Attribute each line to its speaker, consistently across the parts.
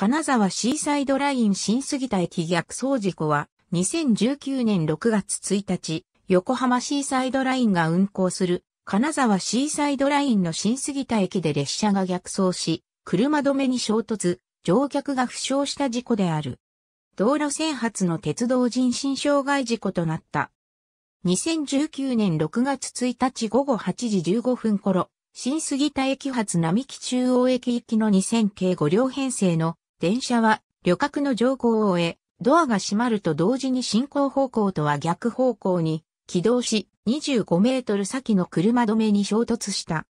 Speaker 1: 金沢シーサイドライン新杉田駅逆走事故は、2019年6月1日、横浜シーサイドラインが運行する、金沢シーサイドラインの新杉田駅で列車が逆走し、車止めに衝突、乗客が負傷した事故である。道路線発の鉄道人身障害事故となった。2019年6月1日午後8時15分頃、新杉田駅発並木中央駅行きの2000系5両編成の電車は旅客の乗降を終え、ドアが閉まると同時に進行方向とは逆方向に起動し、25メートル先の車止めに衝突した。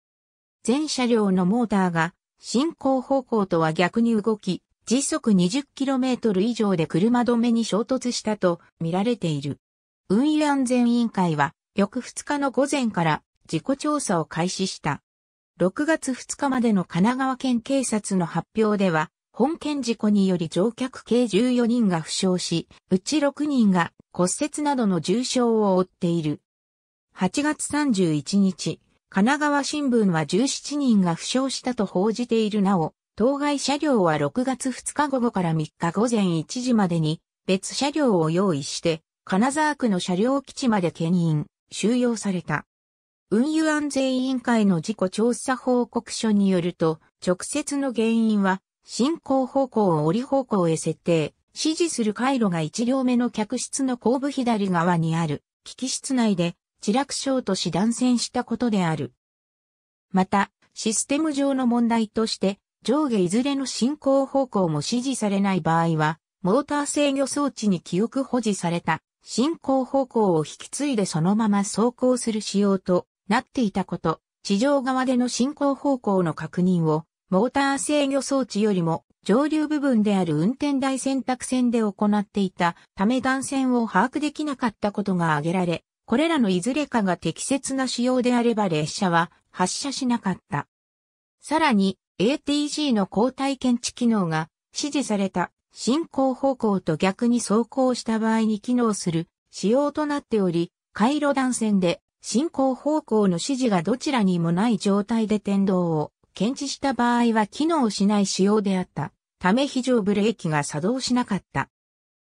Speaker 1: 全車両のモーターが進行方向とは逆に動き、時速 20km 以上で車止めに衝突したと見られている。運輸安全委員会は翌2日の午前から事故調査を開始した。6月2日までの神奈川県警察の発表では、本件事故により乗客計14人が負傷し、うち6人が骨折などの重傷を負っている。8月31日、神奈川新聞は17人が負傷したと報じているなお、当該車両は6月2日午後から3日午前1時までに別車両を用意して、金沢区の車両基地まで牽引、収容された。運輸安全委員会の事故調査報告書によると、直接の原因は進行方向を折り方向へ設定、指示する回路が1両目の客室の後部左側にある、機器室内で、地落ショートし断線したことである。また、システム上の問題として、上下いずれの進行方向も指示されない場合は、モーター制御装置に記憶保持された。進行方向を引き継いでそのまま走行する仕様となっていたこと、地上側での進行方向の確認をモーター制御装置よりも上流部分である運転台選択線で行っていたため断線を把握できなかったことが挙げられ、これらのいずれかが適切な仕様であれば列車は発車しなかった。さらに ATG の交代検知機能が指示された進行方向と逆に走行した場合に機能する仕様となっており、回路断線で進行方向の指示がどちらにもない状態で天道を検知した場合は機能しない仕様であったため非常ブレーキが作動しなかった。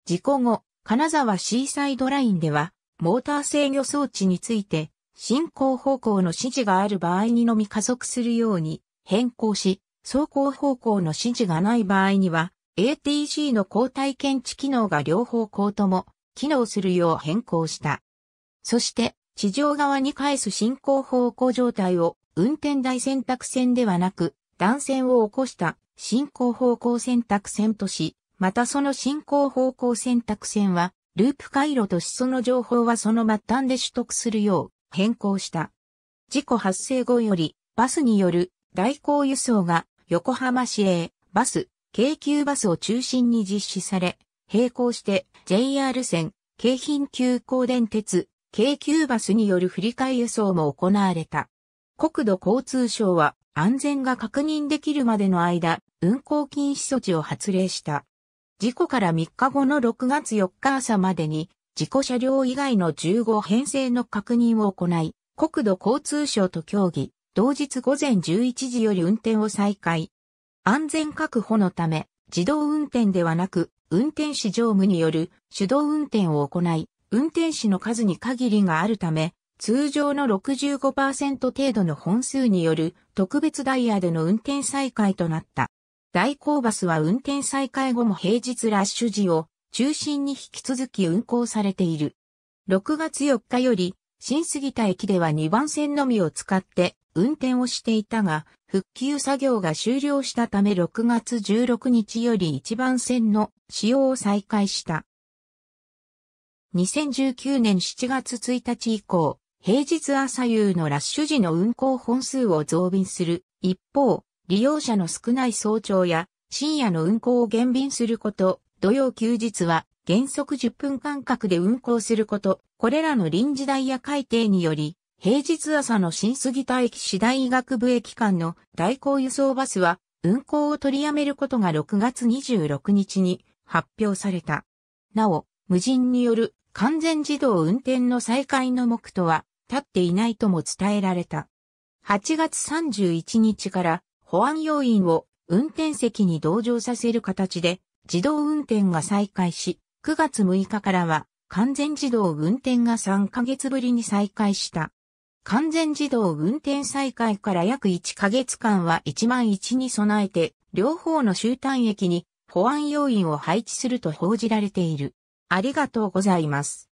Speaker 1: 事故後、金沢シーサイドラインでは、モーター制御装置について、進行方向の指示がある場合にのみ加速するように変更し、走行方向の指示がない場合には、ATG の交代検知機能が両方向とも機能するよう変更した。そして、地上側に返す進行方向状態を運転台選択線ではなく、断線を起こした進行方向選択線とし、またその進行方向選択線は、ループ回路としその情報はその末端で取得するよう変更した。事故発生後より、バスによる代行輸送が横浜市営バス、京急バスを中心に実施され、並行して JR 線、京浜急行電鉄、京急バスによる振り替え輸送も行われた。国土交通省は安全が確認できるまでの間、運行禁止措置を発令した。事故から3日後の6月4日朝までに、事故車両以外の15編成の確認を行い、国土交通省と協議、同日午前11時より運転を再開。安全確保のため、自動運転ではなく、運転士乗務による手動運転を行い、運転士の数に限りがあるため、通常の65%程度の本数による特別ダイヤでの運転再開となった。大行バスは運転再開後も平日ラッシュ時を中心に引き続き運行されている。6月4日より新杉田駅では2番線のみを使って運転をしていたが、復旧作業が終了したため6月16日より1番線の使用を再開した。2019年7月1日以降、平日朝夕のラッシュ時の運行本数を増便する。一方、利用者の少ない早朝や深夜の運行を減便すること、土曜休日は原則10分間隔で運行すること、これらの臨時ダイヤ改定により、平日朝の新杉田駅市大医学部駅間の代行輸送バスは運行を取りやめることが6月26日に発表された。なお、無人による完全自動運転の再開の目途は立っていないとも伝えられた。8月31日から保安要員を運転席に同乗させる形で自動運転が再開し、9月6日からは完全自動運転が3ヶ月ぶりに再開した。完全自動運転再開から約1ヶ月間は1万1に備えて、両方の終端駅に保安要員を配置すると報じられている。ありがとうございます。